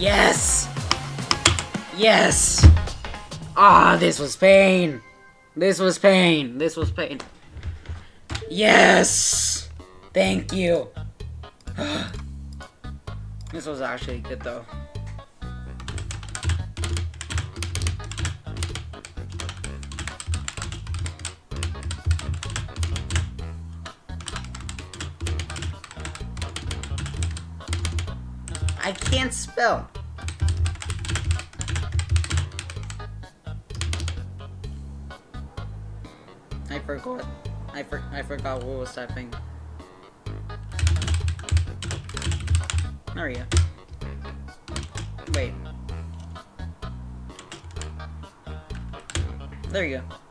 Yes! Yes! Ah, this was pain! This was pain! This was pain. Yes! Thank you! this was actually good though. I can't spell. I forgot. I for I forgot what was typing. There we go. Wait. There you go.